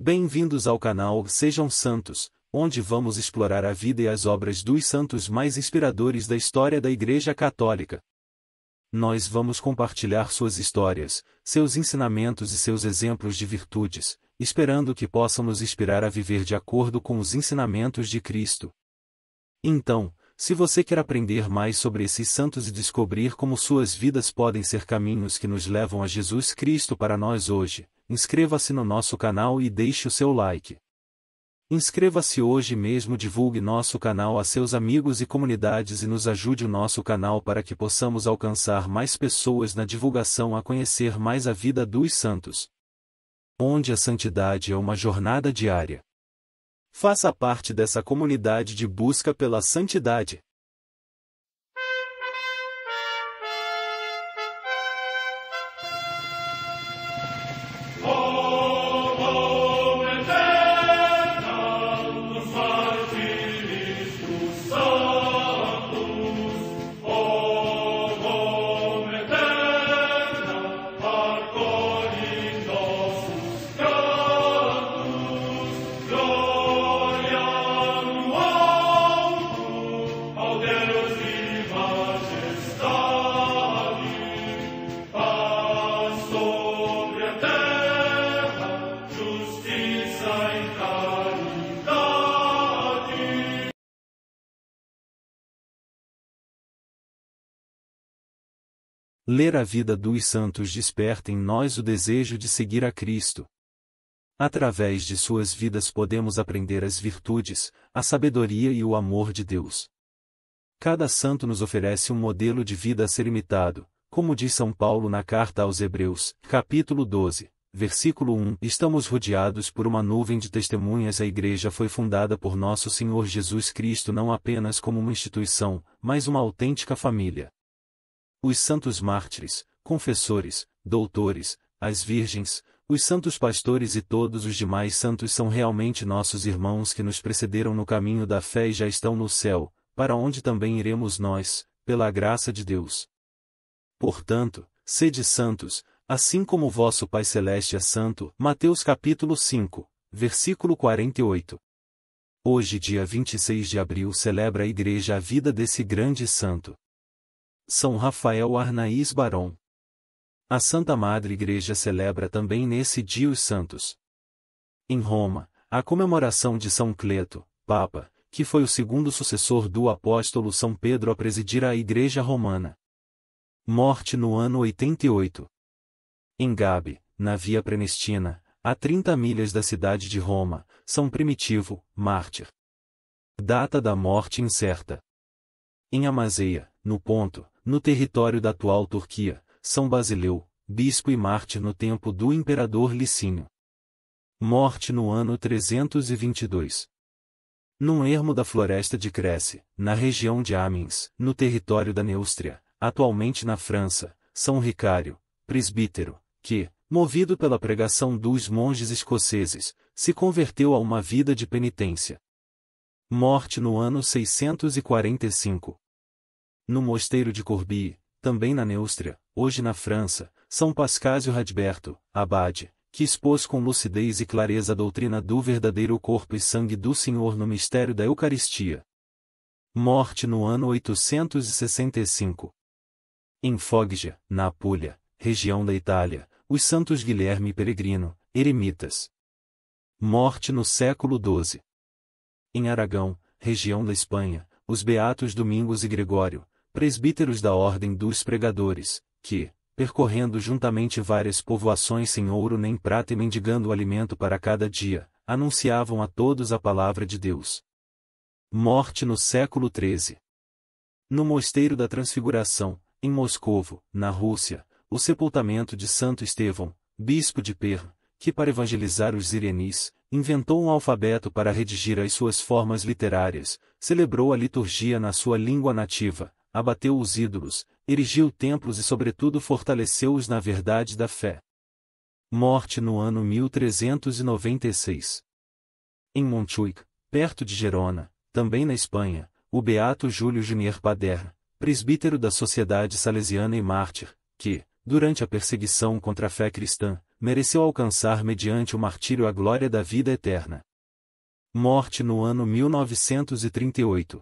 Bem-vindos ao canal Sejam Santos, onde vamos explorar a vida e as obras dos santos mais inspiradores da história da Igreja Católica. Nós vamos compartilhar suas histórias, seus ensinamentos e seus exemplos de virtudes, esperando que possam nos inspirar a viver de acordo com os ensinamentos de Cristo. Então, se você quer aprender mais sobre esses santos e descobrir como suas vidas podem ser caminhos que nos levam a Jesus Cristo para nós hoje, inscreva-se no nosso canal e deixe o seu like. Inscreva-se hoje mesmo, divulgue nosso canal a seus amigos e comunidades e nos ajude o nosso canal para que possamos alcançar mais pessoas na divulgação a conhecer mais a vida dos santos. Onde a santidade é uma jornada diária. Faça parte dessa comunidade de busca pela santidade. Ler a vida dos santos desperta em nós o desejo de seguir a Cristo. Através de suas vidas podemos aprender as virtudes, a sabedoria e o amor de Deus. Cada santo nos oferece um modelo de vida a ser imitado, como diz São Paulo na carta aos Hebreus, capítulo 12, versículo 1. Estamos rodeados por uma nuvem de testemunhas. A Igreja foi fundada por nosso Senhor Jesus Cristo não apenas como uma instituição, mas uma autêntica família. Os santos mártires, confessores, doutores, as virgens, os santos pastores e todos os demais santos são realmente nossos irmãos que nos precederam no caminho da fé e já estão no céu, para onde também iremos nós, pela graça de Deus. Portanto, sede santos, assim como vosso Pai Celeste é santo. Mateus capítulo 5, versículo 48. Hoje, dia 26 de abril, celebra a Igreja a vida desse grande santo. São Rafael Arnaís Barão. A Santa Madre Igreja celebra também nesse dia os santos. Em Roma, a comemoração de São Cleto, Papa, que foi o segundo sucessor do apóstolo São Pedro a presidir a Igreja Romana. Morte no ano 88. Em Gabe, na Via Prenestina, a 30 milhas da cidade de Roma, São Primitivo, mártir. Data da morte incerta. Em Amazeia, no Ponto, no território da atual Turquia, São Basileu, bispo e mártir no tempo do imperador Licínio. Morte no ano 322. Num ermo da floresta de Cresce, na região de Amiens, no território da Neústria, atualmente na França, São Ricário, presbítero, que, movido pela pregação dos monges escoceses, se converteu a uma vida de penitência. Morte no ano 645. No mosteiro de Corbie, também na Neústria, hoje na França, São Pascásio Radberto, abade, que expôs com lucidez e clareza a doutrina do verdadeiro corpo e sangue do Senhor no mistério da Eucaristia. Morte no ano 865. Em Foggia, na Apulia, região da Itália, os santos Guilherme e Peregrino, eremitas. Morte no século XII. Em Aragão, região da Espanha, os beatos Domingos e Gregório, presbíteros da Ordem dos Pregadores, que, percorrendo juntamente várias povoações sem ouro nem prata e mendigando alimento para cada dia, anunciavam a todos a palavra de Deus. Morte no século XIII. No Mosteiro da Transfiguração, em Moscovo, na Rússia, o sepultamento de Santo Estevão, bispo de Perm, que para evangelizar os zirenis, inventou um alfabeto para redigir as suas formas literárias, celebrou a liturgia na sua língua nativa, abateu os ídolos, erigiu templos e sobretudo fortaleceu-os na verdade da fé. Morte no ano 1396. Em Montjuic, perto de Gerona, também na Espanha, o beato Júlio Junier Pader, presbítero da Sociedade Salesiana e mártir, que, durante a perseguição contra a fé cristã, mereceu alcançar mediante o martírio a glória da vida eterna. Morte no ano 1938.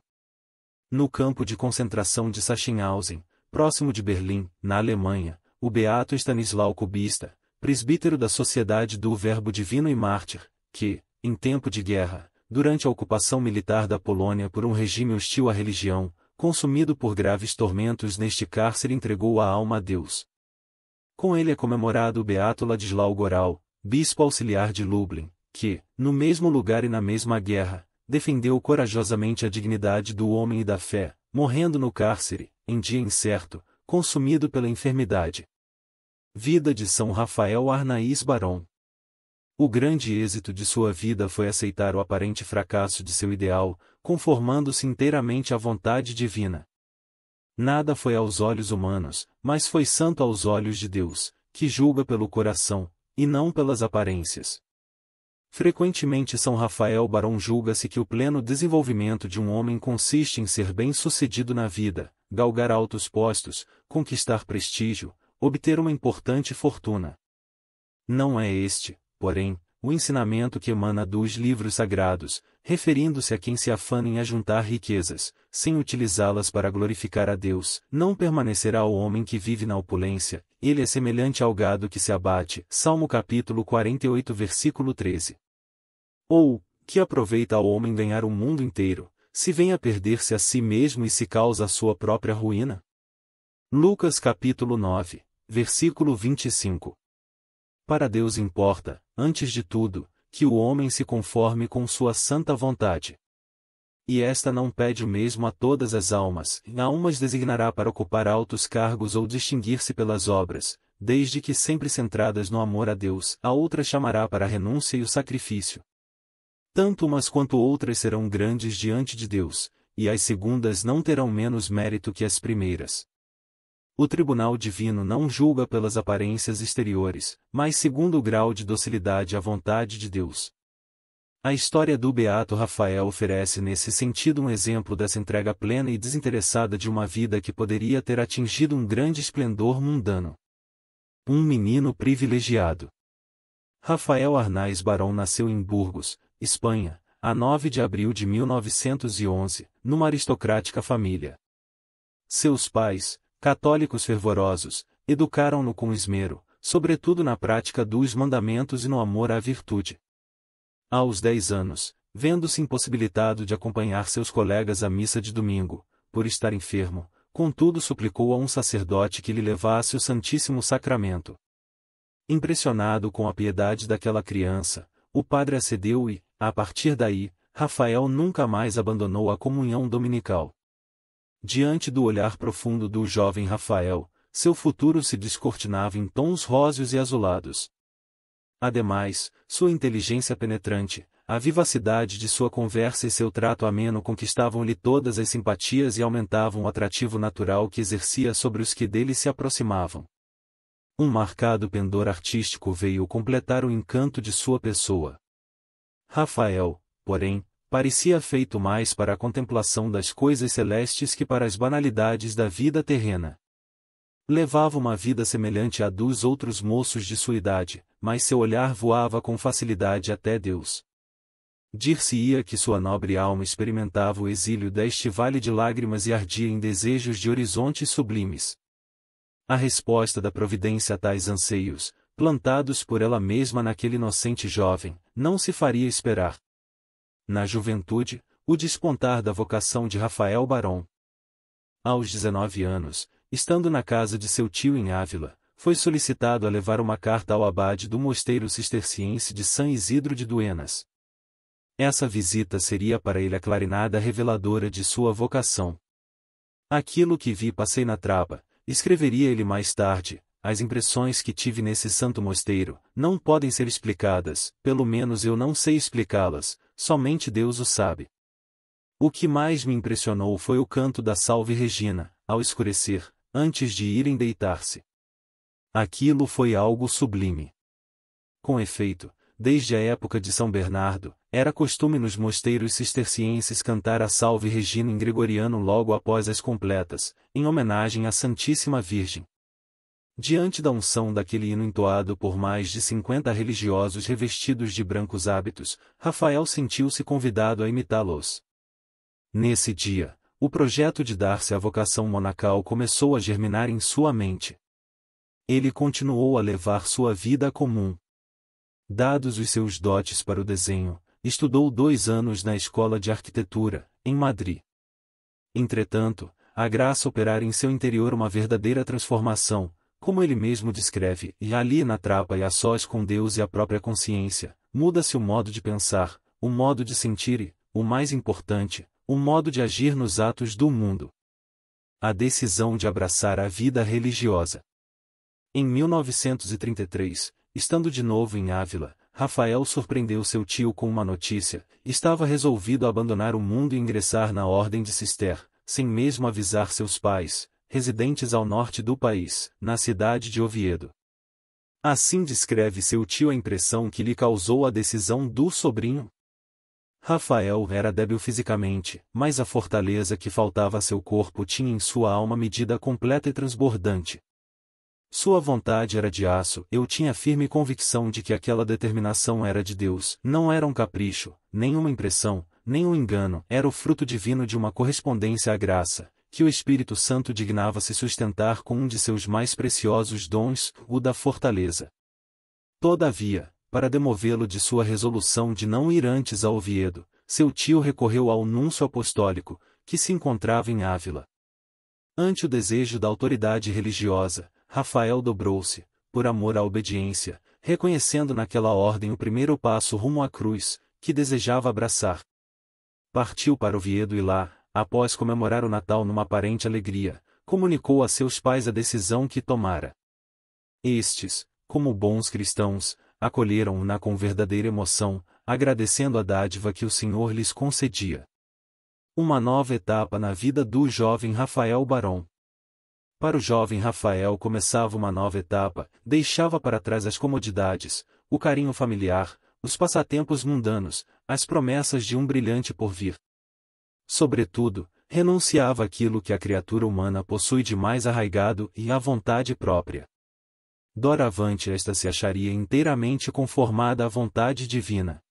No campo de concentração de Sachsenhausen, próximo de Berlim, na Alemanha, o beato Stanislau Kubista, presbítero da Sociedade do Verbo Divino e Mártir, que, em tempo de guerra, durante a ocupação militar da Polônia por um regime hostil à religião, consumido por graves tormentos neste cárcere entregou a alma a Deus. Com ele é comemorado o beato Ladislau Goral, bispo auxiliar de Lublin, que, no mesmo lugar e na mesma guerra, defendeu corajosamente a dignidade do homem e da fé, morrendo no cárcere, em dia incerto, consumido pela enfermidade. Vida de São Rafael Arnaís Baron O grande êxito de sua vida foi aceitar o aparente fracasso de seu ideal, conformando-se inteiramente à vontade divina. Nada foi aos olhos humanos, mas foi santo aos olhos de Deus, que julga pelo coração, e não pelas aparências. Frequentemente São Rafael Barão julga-se que o pleno desenvolvimento de um homem consiste em ser bem-sucedido na vida, galgar altos postos, conquistar prestígio, obter uma importante fortuna. Não é este, porém, o ensinamento que emana dos livros sagrados, referindo-se a quem se afana em ajuntar riquezas, sem utilizá-las para glorificar a Deus, não permanecerá o homem que vive na opulência, ele é semelhante ao gado que se abate. Salmo capítulo 48 versículo 13. Ou, que aproveita ao homem ganhar o mundo inteiro, se vem a perder-se a si mesmo e se causa a sua própria ruína? Lucas capítulo 9, versículo 25. Para Deus importa, antes de tudo, que o homem se conforme com sua santa vontade. E esta não pede o mesmo a todas as almas, a umas designará para ocupar altos cargos ou distinguir-se pelas obras, desde que sempre centradas no amor a Deus, a outras chamará para a renúncia e o sacrifício. Tanto umas quanto outras serão grandes diante de Deus, e as segundas não terão menos mérito que as primeiras. O tribunal divino não julga pelas aparências exteriores, mas segundo o grau de docilidade à vontade de Deus. A história do Beato Rafael oferece nesse sentido um exemplo dessa entrega plena e desinteressada de uma vida que poderia ter atingido um grande esplendor mundano. Um menino privilegiado. Rafael Arnaiz Barão nasceu em Burgos, Espanha, a 9 de abril de 1911, numa aristocrática família. Seus pais, católicos fervorosos, educaram-no com esmero, sobretudo na prática dos mandamentos e no amor à virtude. Aos dez anos, vendo-se impossibilitado de acompanhar seus colegas à missa de domingo, por estar enfermo, contudo suplicou a um sacerdote que lhe levasse o Santíssimo Sacramento. Impressionado com a piedade daquela criança, o padre acedeu e, a partir daí, Rafael nunca mais abandonou a comunhão dominical. Diante do olhar profundo do jovem Rafael, seu futuro se descortinava em tons róseos e azulados. Ademais, sua inteligência penetrante, a vivacidade de sua conversa e seu trato ameno conquistavam-lhe todas as simpatias e aumentavam o atrativo natural que exercia sobre os que dele se aproximavam. Um marcado pendor artístico veio completar o encanto de sua pessoa. Rafael, porém, parecia feito mais para a contemplação das coisas celestes que para as banalidades da vida terrena. Levava uma vida semelhante à dos outros moços de sua idade, mas seu olhar voava com facilidade até Deus. Dir-se-ia que sua nobre alma experimentava o exílio deste vale de lágrimas e ardia em desejos de horizontes sublimes. A resposta da providência a tais anseios, plantados por ela mesma naquele inocente jovem, não se faria esperar. Na juventude, o despontar da vocação de Rafael Barão. Aos 19 anos, estando na casa de seu tio em Ávila, foi solicitado a levar uma carta ao abade do mosteiro cisterciense de São Isidro de Duenas. Essa visita seria para ele a clarinada reveladora de sua vocação. Aquilo que vi passei na trapa, escreveria ele mais tarde, as impressões que tive nesse santo mosteiro, não podem ser explicadas, pelo menos eu não sei explicá-las, somente Deus o sabe. O que mais me impressionou foi o canto da Salve Regina, ao escurecer, antes de irem deitar-se. Aquilo foi algo sublime. Com efeito, desde a época de São Bernardo, era costume nos mosteiros cistercienses cantar a Salve Regina em gregoriano logo após as completas, em homenagem à Santíssima Virgem. Diante da unção daquele hino entoado por mais de cinquenta religiosos revestidos de brancos hábitos, Rafael sentiu-se convidado a imitá-los. Nesse dia, o projeto de dar-se à vocação monacal começou a germinar em sua mente. Ele continuou a levar sua vida comum. Dados os seus dotes para o desenho, estudou dois anos na Escola de Arquitetura, em Madrid. Entretanto, a graça operar em seu interior uma verdadeira transformação, como ele mesmo descreve, e ali na trapa e a sós com Deus e a própria consciência, muda-se o modo de pensar, o modo de sentir e, o mais importante, o modo de agir nos atos do mundo. A decisão de abraçar a vida religiosa. Em 1933, estando de novo em Ávila, Rafael surpreendeu seu tio com uma notícia, estava resolvido a abandonar o mundo e ingressar na Ordem de Cister, sem mesmo avisar seus pais, residentes ao norte do país, na cidade de Oviedo. Assim descreve seu tio a impressão que lhe causou a decisão do sobrinho. Rafael era débil fisicamente, mas a fortaleza que faltava a seu corpo tinha em sua alma medida completa e transbordante. Sua vontade era de aço, eu tinha firme convicção de que aquela determinação era de Deus, não era um capricho, nem uma impressão, nem um engano, era o fruto divino de uma correspondência à graça, que o Espírito Santo dignava se sustentar com um de seus mais preciosos dons, o da fortaleza. Todavia, para demovê-lo de sua resolução de não ir antes a Oviedo, seu tio recorreu ao núncio apostólico, que se encontrava em Ávila. Ante o desejo da autoridade religiosa, Rafael dobrou-se, por amor à obediência, reconhecendo naquela ordem o primeiro passo rumo à cruz, que desejava abraçar. Partiu para Oviedo e lá, após comemorar o Natal numa aparente alegria, comunicou a seus pais a decisão que tomara. Estes, como bons cristãos, acolheram-na com verdadeira emoção, agradecendo a dádiva que o Senhor lhes concedia. Uma nova etapa na vida do jovem Rafael Barão. Para o jovem Rafael começava uma nova etapa, deixava para trás as comodidades, o carinho familiar, os passatempos mundanos, as promessas de um brilhante porvir. Sobretudo, renunciava aquilo que a criatura humana possui de mais arraigado e à vontade própria. Doravante esta se acharia inteiramente conformada à vontade divina.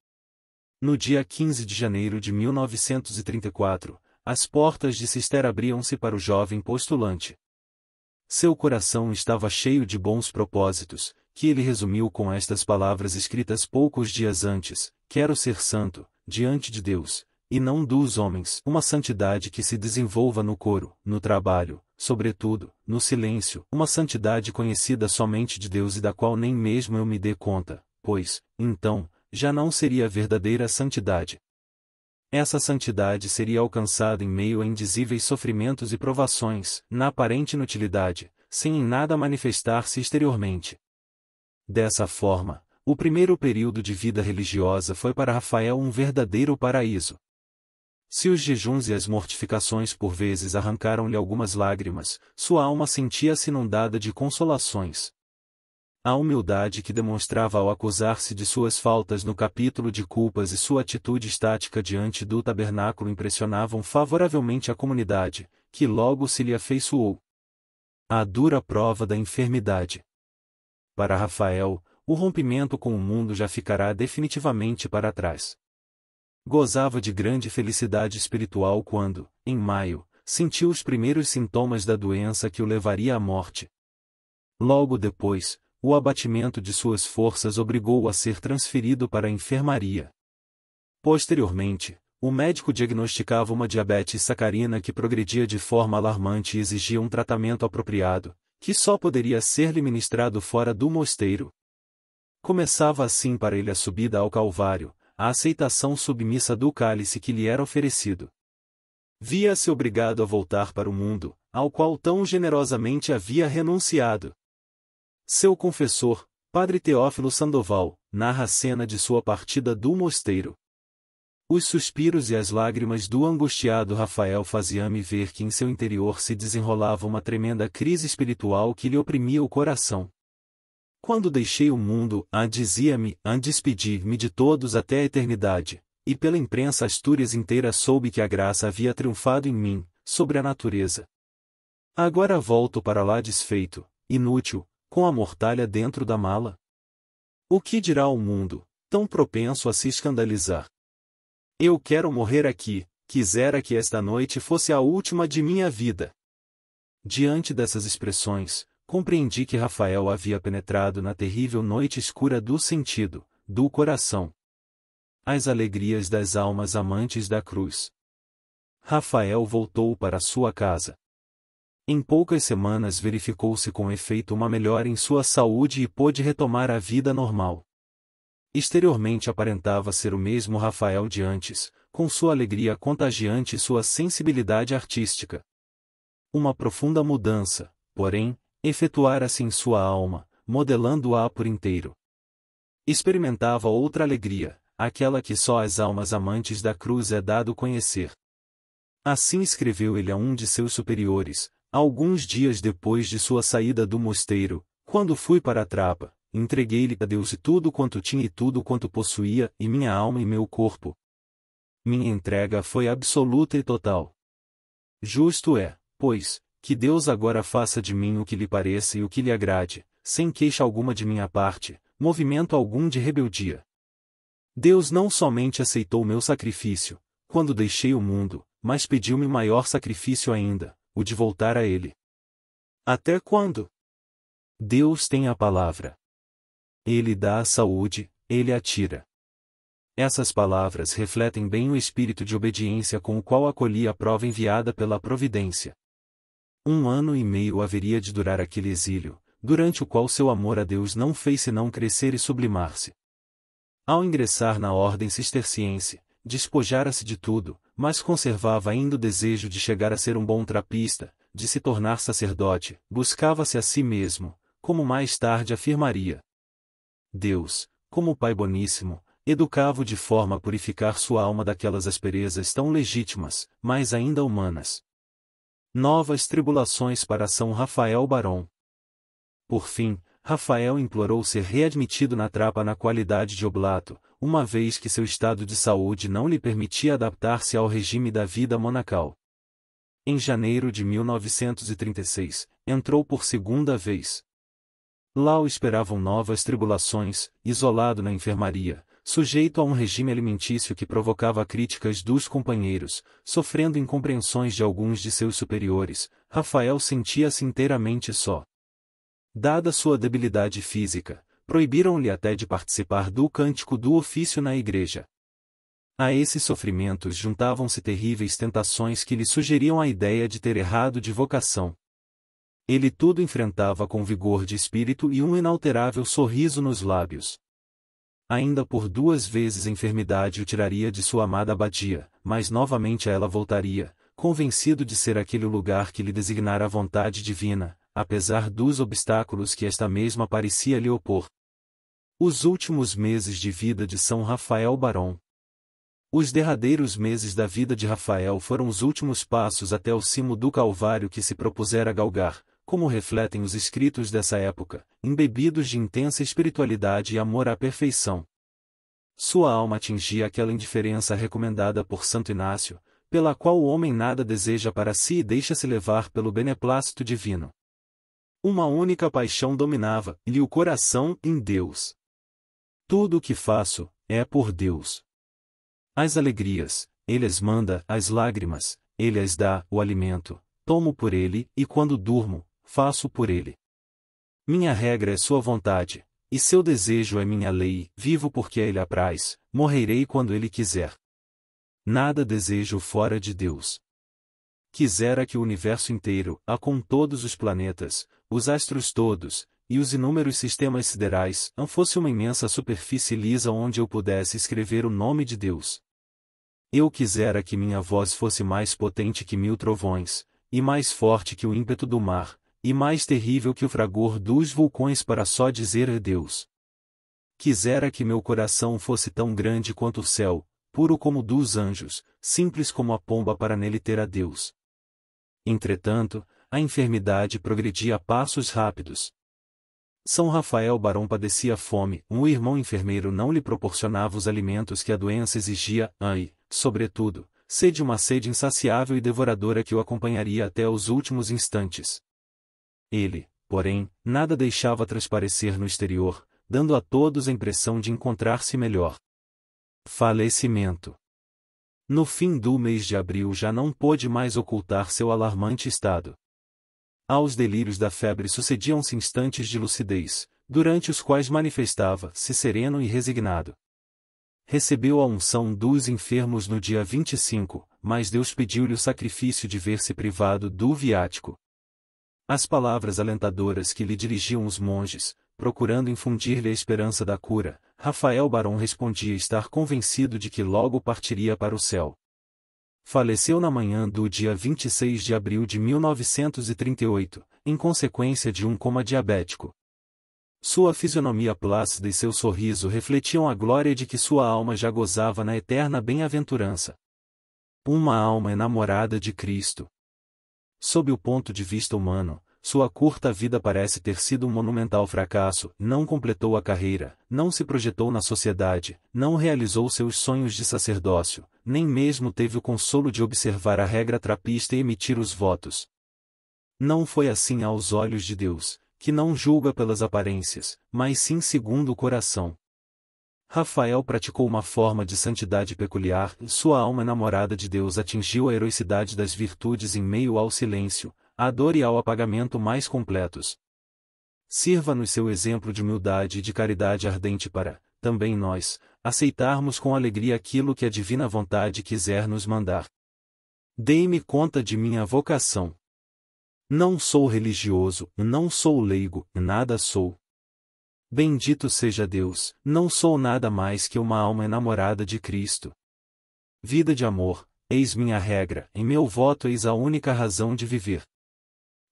No dia 15 de janeiro de 1934, as portas de Cister abriam-se para o jovem postulante. Seu coração estava cheio de bons propósitos, que ele resumiu com estas palavras escritas poucos dias antes: Quero ser santo, diante de Deus, e não dos homens. Uma santidade que se desenvolva no coro, no trabalho, sobretudo, no silêncio. Uma santidade conhecida somente de Deus e da qual nem mesmo eu me dê conta, pois, então, já não seria verdadeira santidade. Essa santidade seria alcançada em meio a indizíveis sofrimentos e provações, na aparente inutilidade, sem em nada manifestar-se exteriormente. Dessa forma, o primeiro período de vida religiosa foi para Rafael um verdadeiro paraíso. Se os jejuns e as mortificações por vezes arrancaram-lhe algumas lágrimas, sua alma sentia-se inundada de consolações. A humildade que demonstrava ao acusar-se de suas faltas no capítulo de culpas e sua atitude estática diante do tabernáculo impressionavam favoravelmente a comunidade, que logo se lhe afeiçoou. A dura prova da enfermidade. Para Rafael, o rompimento com o mundo já ficará definitivamente para trás. Gozava de grande felicidade espiritual quando, em maio, sentiu os primeiros sintomas da doença que o levaria à morte. Logo depois, o abatimento de suas forças obrigou-o a ser transferido para a enfermaria. Posteriormente, o médico diagnosticava uma diabetes sacarina que progredia de forma alarmante e exigia um tratamento apropriado, que só poderia ser-lhe ministrado fora do mosteiro. Começava assim para ele a subida ao Calvário, a aceitação submissa do cálice que lhe era oferecido. Via-se obrigado a voltar para o mundo, ao qual tão generosamente havia renunciado. Seu confessor, Padre Teófilo Sandoval, narra a cena de sua partida do mosteiro. Os suspiros e as lágrimas do angustiado Rafael faziam-me ver que em seu interior se desenrolava uma tremenda crise espiritual que lhe oprimia o coração. Quando deixei o mundo, a dizia-me, a despedir-me de todos até a eternidade, e pela imprensa Astúrias inteira soube que a graça havia triunfado em mim, sobre a natureza. Agora volto para lá desfeito, inútil, com a mortalha dentro da mala? O que dirá o mundo, tão propenso a se escandalizar? Eu quero morrer aqui, quisera que esta noite fosse a última de minha vida. Diante dessas expressões, compreendi que Rafael havia penetrado na terrível noite escura do sentido, do coração. As alegrias das almas amantes da cruz. Rafael voltou para sua casa. Em poucas semanas verificou-se com efeito uma melhora em sua saúde e pôde retomar a vida normal. Exteriormente aparentava ser o mesmo Rafael de antes, com sua alegria contagiante e sua sensibilidade artística. Uma profunda mudança, porém, efetuara-se em sua alma, modelando-a por inteiro. Experimentava outra alegria, aquela que só às almas amantes da cruz é dado conhecer. Assim escreveu ele a um de seus superiores, Alguns dias depois de sua saída do mosteiro, quando fui para a trapa, entreguei-lhe a Deus tudo quanto tinha e tudo quanto possuía, e minha alma e meu corpo. Minha entrega foi absoluta e total. Justo é, pois, que Deus agora faça de mim o que lhe pareça e o que lhe agrade, sem queixa alguma de minha parte, movimento algum de rebeldia. Deus não somente aceitou meu sacrifício, quando deixei o mundo, mas pediu-me maior sacrifício ainda, o de voltar a Ele. Até quando? Deus tem a palavra. Ele dá a saúde, Ele a tira. Essas palavras refletem bem o espírito de obediência com o qual acolhi a prova enviada pela providência. Um ano e meio haveria de durar aquele exílio, durante o qual seu amor a Deus não fez senão crescer e sublimar-se. Ao ingressar na ordem cisterciense, despojara-se de tudo, mas conservava ainda o desejo de chegar a ser um bom trapista, de se tornar sacerdote, buscava-se a si mesmo, como mais tarde afirmaria. Deus, como Pai boníssimo, educava-o de forma a purificar sua alma daquelas asperezas tão legítimas, mas ainda humanas. Novas tribulações para São Rafael Barão. Por fim, Rafael implorou ser readmitido na trapa na qualidade de oblato, uma vez que seu estado de saúde não lhe permitia adaptar-se ao regime da vida monacal. Em janeiro de 1936, entrou por segunda vez. Lá o esperavam novas tribulações, isolado na enfermaria, sujeito a um regime alimentício que provocava críticas dos companheiros, sofrendo incompreensões de alguns de seus superiores, Rafael sentia-se inteiramente só. Dada sua debilidade física, proibiram-lhe até de participar do cântico do ofício na igreja. A esses sofrimentos juntavam-se terríveis tentações que lhe sugeriam a ideia de ter errado de vocação. Ele tudo enfrentava com vigor de espírito e um inalterável sorriso nos lábios. Ainda por duas vezes a enfermidade o tiraria de sua amada abadia, mas novamente a ela voltaria, convencido de ser aquele o lugar que lhe designara a vontade divina, apesar dos obstáculos que esta mesma parecia lhe opor. Os últimos meses de vida de São Rafael Barão. Os derradeiros meses da vida de Rafael foram os últimos passos até o cimo do Calvário que se propusera galgar, como refletem os escritos dessa época, embebidos de intensa espiritualidade e amor à perfeição. Sua alma atingia aquela indiferença recomendada por Santo Inácio, pela qual o homem nada deseja para si e deixa-se levar pelo beneplácito divino. Uma única paixão dominava-lhe o coração em Deus. Tudo o que faço, é por Deus. As alegrias, Ele as manda, as lágrimas, Ele as dá, o alimento, tomo por Ele, e quando durmo, faço por Ele. Minha regra é Sua vontade, e seu desejo é minha lei, vivo porque a Ele apraz, morrerei quando Ele quiser. Nada desejo fora de Deus quisera que o universo inteiro, a com todos os planetas, os astros todos, e os inúmeros sistemas siderais, não fosse uma imensa superfície lisa onde eu pudesse escrever o nome de Deus. Eu quisera que minha voz fosse mais potente que mil trovões, e mais forte que o ímpeto do mar, e mais terrível que o fragor dos vulcões para só dizer a Deus. Quisera que meu coração fosse tão grande quanto o céu, puro como dos anjos, simples como a pomba para nele ter a Deus. Entretanto, a enfermidade progredia a passos rápidos. São Rafael Barão padecia fome, um irmão enfermeiro não lhe proporcionava os alimentos que a doença exigia, e, sobretudo, sede uma sede insaciável e devoradora que o acompanharia até os últimos instantes. Ele, porém, nada deixava transparecer no exterior, dando a todos a impressão de encontrar-se melhor. Falecimento. No fim do mês de abril já não pôde mais ocultar seu alarmante estado. Aos delírios da febre sucediam-se instantes de lucidez, durante os quais manifestava-se sereno e resignado. Recebeu a unção dos enfermos no dia 25, mas Deus pediu-lhe o sacrifício de ver-se privado do viático. As palavras alentadoras que lhe dirigiam os monges, procurando infundir-lhe a esperança da cura, Rafael Barão respondia estar convencido de que logo partiria para o céu. Faleceu na manhã do dia 26 de abril de 1938, em consequência de um coma diabético. Sua fisionomia plácida e seu sorriso refletiam a glória de que sua alma já gozava na eterna bem-aventurança. Uma alma enamorada de Cristo. Sob o ponto de vista humano, sua curta vida parece ter sido um monumental fracasso, não completou a carreira, não se projetou na sociedade, não realizou seus sonhos de sacerdócio, nem mesmo teve o consolo de observar a regra trapista e emitir os votos. Não foi assim aos olhos de Deus, que não julga pelas aparências, mas sim segundo o coração. Rafael praticou uma forma de santidade peculiar, e sua alma enamorada de Deus atingiu a heroicidade das virtudes em meio ao silêncio, à dor e ao apagamento mais completos. Sirva-nos seu exemplo de humildade e de caridade ardente para, também nós, aceitarmos com alegria aquilo que a divina vontade quiser nos mandar. Dei-me conta de minha vocação. Não sou religioso, não sou leigo, nada sou. Bendito seja Deus, não sou nada mais que uma alma enamorada de Cristo. Vida de amor, eis minha regra, em meu voto eis a única razão de viver.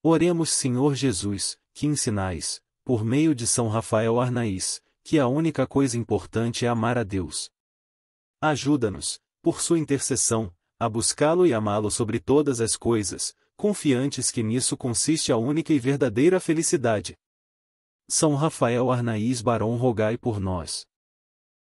Oremos Senhor Jesus, que ensinais, por meio de São Rafael Arnaís, que a única coisa importante é amar a Deus. Ajuda-nos, por sua intercessão, a buscá-lo e amá-lo sobre todas as coisas, confiantes que nisso consiste a única e verdadeira felicidade. São Rafael Arnaís Barão rogai por nós.